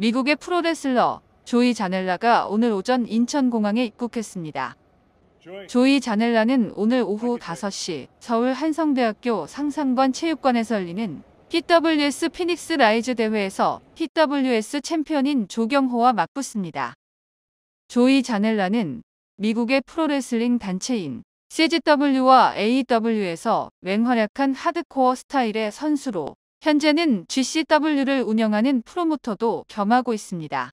미국의 프로레슬러 조이 자넬라가 오늘 오전 인천공항에 입국했습니다. 조이 자넬라는 오늘 오후 5시 서울 한성대학교 상상관 체육관에서 열리는 PWS 피닉스 라이즈 대회에서 PWS 챔피언인 조경호와 맞붙습니다. 조이 자넬라는 미국의 프로레슬링 단체인 CZW와 AEW에서 맹활약한 하드코어 스타일의 선수로 현재는 GCW를 운영하는 프로모터도 겸하고 있습니다.